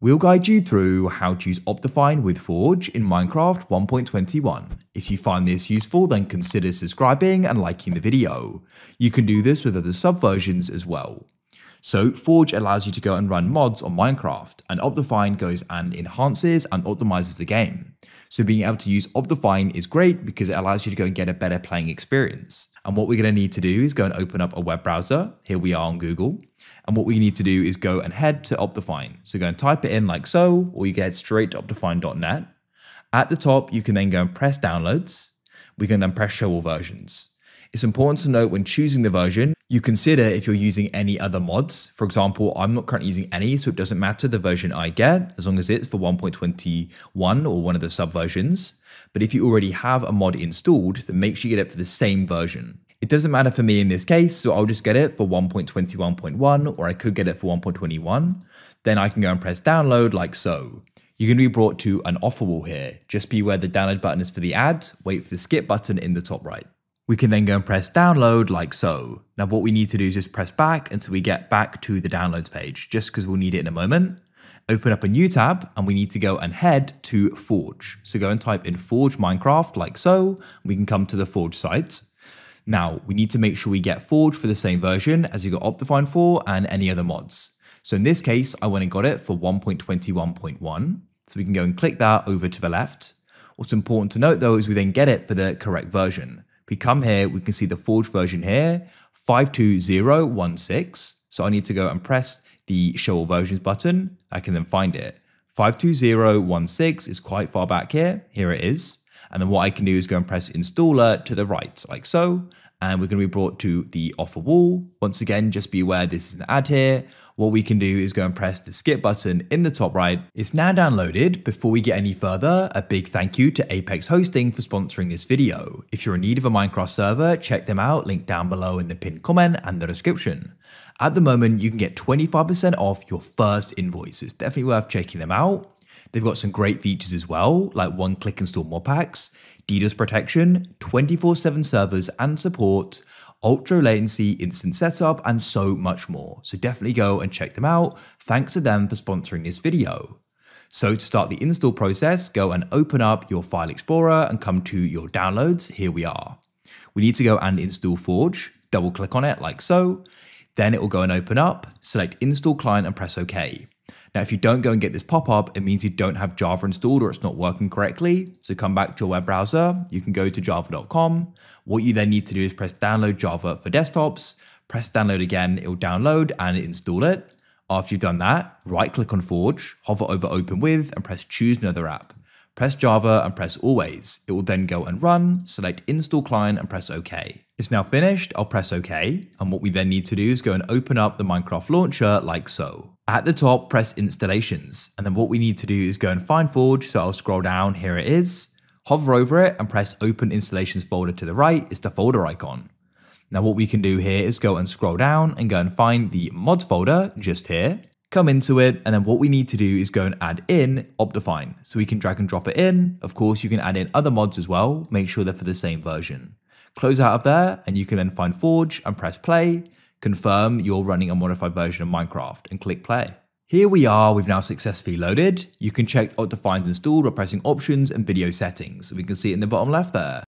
We'll guide you through how to use Optifine with Forge in Minecraft 1.21. If you find this useful, then consider subscribing and liking the video. You can do this with other subversions as well. So Forge allows you to go and run mods on Minecraft, and Optifine goes and enhances and optimizes the game. So being able to use Optifine is great because it allows you to go and get a better playing experience. And what we're going to need to do is go and open up a web browser. Here we are on Google. And what we need to do is go and head to Optifine. So go and type it in like so, or you can get straight to optifine.net. At the top, you can then go and press downloads. We can then press show all versions. It's important to note when choosing the version, you consider if you're using any other mods. For example, I'm not currently using any, so it doesn't matter the version I get, as long as it's for 1.21 or one of the subversions. But if you already have a mod installed, then make sure you get it for the same version. It doesn't matter for me in this case, so I'll just get it for 1.21.1, or I could get it for 1.21. Then I can go and press download like so. You're going to be brought to an offer wall here. Just be where the download button is for the ad, wait for the skip button in the top right. We can then go and press download like so. Now what we need to do is just press back until we get back to the downloads page, just because we'll need it in a moment. Open up a new tab and we need to go and head to Forge. So go and type in Forge Minecraft like so. We can come to the Forge site. Now, we need to make sure we get Forge for the same version as you got Optifine for and any other mods. So in this case, I went and got it for 1.21.1. So we can go and click that over to the left. What's important to note though is we then get it for the correct version. If we come here, we can see the Forge version here, 52016. So I need to go and press the show all versions button. I can then find it. 52016 is quite far back here. Here it is. And then what I can do is go and press installer to the right, like so. And we're going to be brought to the offer wall. Once again, just be aware this is an ad here. What we can do is go and press the skip button in the top right. It's now downloaded. Before we get any further, a big thank you to Apex Hosting for sponsoring this video. If you're in need of a Minecraft server, check them out, link down below in the pinned comment and the description. At the moment, you can get 25% off your first invoice. It's definitely worth checking them out. They've got some great features as well, like one click install mod packs, DDoS protection, 24 7 servers and support, ultra latency instant setup, and so much more. So definitely go and check them out. Thanks to them for sponsoring this video. So to start the install process, go and open up your file explorer and come to your downloads. Here we are. We need to go and install Forge, double click on it like so. Then it will go and open up, select install client and press OK. Now, if you don't go and get this pop-up, it means you don't have Java installed or it's not working correctly. So come back to your web browser, you can go to java.com. What you then need to do is press download Java for desktops, press download again, it will download and install it. After you've done that, right click on Forge, hover over open with and press choose another app. Press Java and press always. It will then go and run, select install client and press OK. It's now finished, I'll press OK. And what we then need to do is go and open up the Minecraft launcher like so. At the top, press installations. And then what we need to do is go and find Forge. So I'll scroll down, here it is. Hover over it and press open installations folder to the right. It's the folder icon. Now what we can do here is go and scroll down and go and find the mods folder just here. Come into it, and then what we need to do is go and add in Optifine. So we can drag and drop it in. Of course, you can add in other mods as well. Make sure they're for the same version. Close out of there, and you can then find Forge and press play confirm you're running a modified version of Minecraft and click play. Here we are, we've now successfully loaded. You can check Optifine's installed by pressing options and video settings. We can see it in the bottom left there.